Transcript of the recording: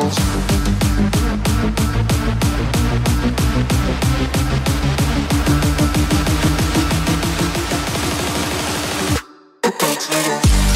animals. Dance.